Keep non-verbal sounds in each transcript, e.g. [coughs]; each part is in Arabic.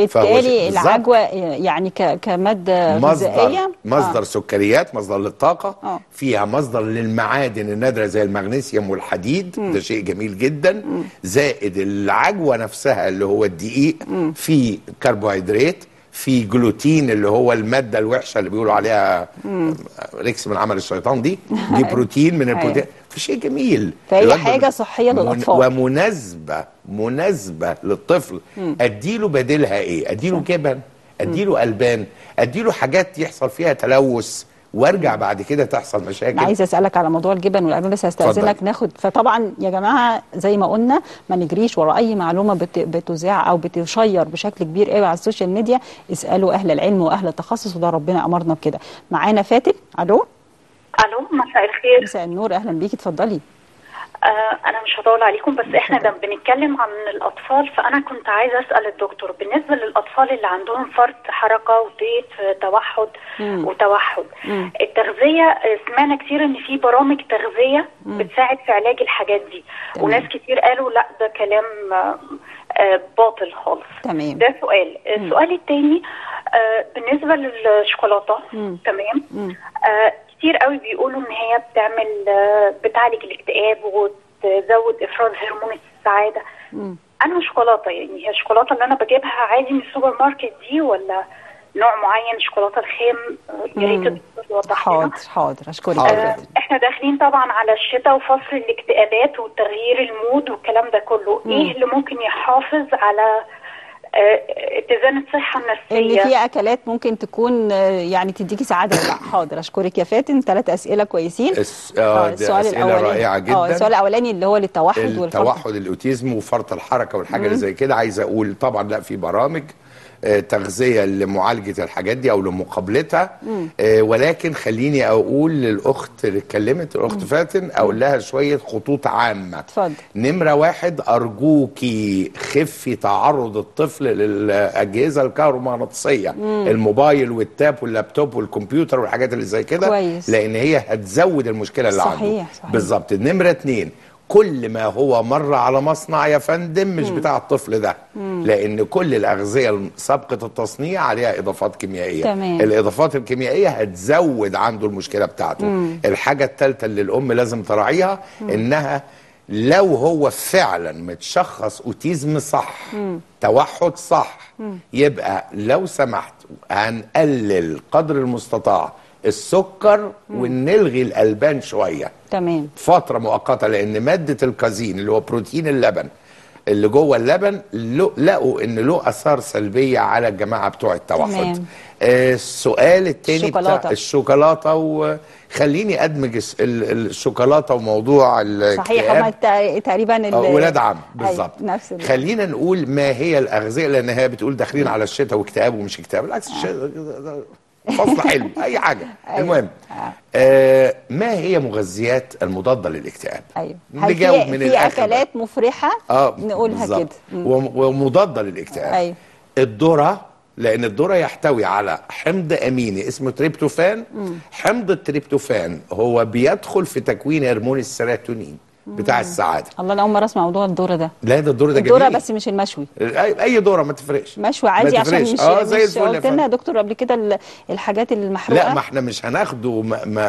بالتالي. العجوة يعني كمادة مصدر غذائية. مصدر آه. سكريات مصدر للطاقة. آه. فيها مصدر للمعادن النادرة زي المغنيسيوم والحديد. ده شيء جميل جدا. زائد العجوة نفسها اللي هو الدقيق. في كربوهيدرات. في جلوتين اللي هو المادة الوحشة اللي بيقولوا عليها ريكس من عمل الشيطان دي. دي [laughs] بروتين من البروتين. في شيء جميل. فهي الوجبة حاجة صحية من- للأطفال. ومناسبة مناسبة للطفل. أديله بديلها إيه؟ أديله جبن أديله ألبان أديله حاجات يحصل فيها تلوث وأرجع بعد كده تحصل مشاكل. أنا عايزة أسألك على موضوع الجبن والالبان بس هستأذنك. ناخد فطبعا يا جماعة زي ما قلنا ما نجريش ورا أي معلومة بت- بتذاع أو بتشير بشكل كبير قوي على ال social media. اسألوا أهل العلم وأهل التخصص وده ربنا أمرنا بكده. معانا فاتن؟ ألو؟ ألو مساء الخير. مساء النور أهلا بيكي اتفضلي. آه أنا مش هطول عليكم بس إحنا ده بنتكلم عن الأطفال فأنا كنت عايزة أسأل الدكتور بالنسبة للأطفال اللي عندهم فرط حركة وضيق توحد وتوحد التغذية آه، سمعنا كتير إن في برامج تغذية بتساعد في علاج الحاجات دي تمام. وناس كتير قالوا لأ ده كلام آه، باطل خالص. تمام. ده سؤال. السؤال التاني آه، بالنسبة للشوكولاتة مم. تمام؟ آه، كتير قوي بيقولوا إن هي بتعمل آه، بتعالج الاكتئاب وتزود افراز هرمون السعادة. أي شوكولاتة يعني هي الشوكولاتة اللي أنا بجيبها عادي من السوبر ماركت دي ولا نوع معين شوكولاتة الخام؟ يا ريت حاضر حاضر. أشكرك آه، إحنا داخلين طبعا على الشتاء وفصل الاكتئابات وتغيير ال mood والكلام ده كله. إيه اللي ممكن يحافظ على اتزان الصحة النفسية. في أكلات ممكن تكون آه، يعني تديكي سعادة ولا لأ؟ [coughs] حاضر أشكرك يا فاتن. ثلاث أسئلة كويسين. الس- آه، ده أسئلة رائعة جدا. آه السؤال الأولاني اللي هو للتوحد والفرط. التوحد الأوتيزم وفرط الحركة والحاجة اللي زي كده. عايز أقول طبعا لأ في برامج. آه، تغذية لمعالجة الحاجات دي أو لمقابلتها. آه، ولكن خليني أقول للأخت اللي اتكلمت الأخت فاتن أقول لها شوية خطوط عامة. اتفضل. نمرة واحد أرجوكي خفي تعرض الطفل للأجهزة الكهرومغناطيسية الموبايل والتاب واللابتوب والكمبيوتر والحاجات اللي زي كده. لأن هي هتزود المشكلة اللي عنده. صحيح، صحيح. بالظبط. النمره اتنين كل ما هو مر على مصنع يا فندم مش بتاع الطفل ده. لأن كل الأغذية سابقة التصنيع عليها إضافات كيميائية. تمام. الإضافات الكيميائية هتزود عنده المشكلة بتاعته. الحاجة الثالثه اللي الأم لازم تراعيها إنها لو هو فعلا متشخص أوتيزم صح توحد صح يبقى لو سمحت هنقلل قدر المستطاع السكر ونلغي الألبان شوية. تمام. فترة مؤقتة لأن مادة الكازين اللي هو بروتين اللبن اللي جوه اللبن لقوا إن له آثار سلبية على الجماعة بتوع التوحد. آه، السؤال التاني الشوكولاتة. بتاع الشوكولاته وخليني أدمج الشوكولاتة وموضوع صحيح هما تقريبا آه، ولاد عم بالظبط خلينا نقول ما هي الأغذية لأن هي بتقول داخلين على الشتاء واكتئاب ومش اكتئاب بالعكس الشتاء فصل حلو [laughs] أي حاجة. أيوة. المهم آه. ما هي مغذيات المضادة للاكتئاب؟ أيوه. هل نجاوب من في. أكلات مفرحة؟ آه نقولها بالظبط. كده ومضادة للاكتئاب. أيوة. الذرة لأن الذرة يحتوي على حمض أميني اسمه تريبتوفان. حمض التريبتوفان هو بيدخل في تكوين هرمون السيروتونين. بتاع السعادة. الله أنا أول مرة أسمع موضوع الذره ده. لا ده الذره ده جميل. الذره بس مش المشوي. أي أي ذره ما تفرقش. مشوي عادي عشان. مش آه زي مش الفل قلت لنا يا. دكتور قبل كده ال- الحاجات المحروقة. لا ما إحنا مش هناخده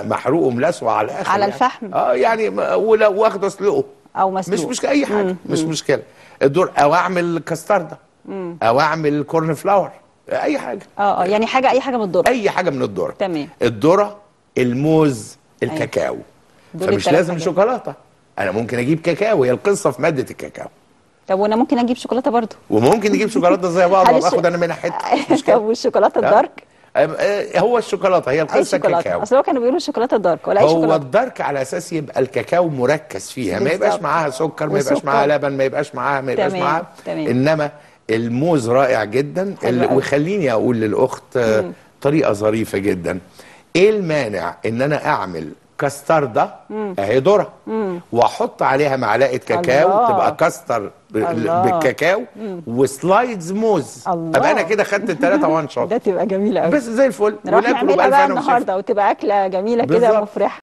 محروق وملسوع على الآخر على يعني. الفحم. آه يعني ولو واخده اسلقه أو مش مسلوق. مش أي حاجة. مش مشكلة. الدور أو أعمل كاسترده أو أعمل corn flour. أي حاجة. آه آه يعني حاجة أي حاجة من الذره أي حاجة من الذره تمام. الذره الموز الكاكاو. دول فمش لازم. شوكولاتة. أنا ممكن أجيب كاكاو هي القصة في مادة الكاكاو طب وأنا ممكن أجيب شوكولاتة برضو وممكن نجيب شوكولاتة زي بعض وآخد أنا منها حتة مش [laughs] طب والشوكولاتة. الدارك آه، هو الشوكولاتة هي القصة شوكولاتة كاكاو أصل هو كانوا بيقولوا الشوكولاته الدارك ولا أي هو شوكولاتة الدارك على أساس يبقى الكاكاو مركز فيها ما يبقاش. معاها سكر ما يبقاش. معاها لبن ما يبقاش معاها ما يبقاش معاها. إنما الموز رائع جدا. وخليني أقول للأخت آه، طريقة ظريفة جدا إيه المانع إن أنا أعمل كاسترده اهي ذرة واحط عليها معلقة كاكاو الله. تبقى كاستر الله. بالكاكاو وسلايدز موز الله. ابقى أنا كده خدت الثلاثه وان شوت ده تبقى جميله قوي بس زي الفل وناكل بقى. النهارده وتبقى أكلة جميلة كده. ومفرحة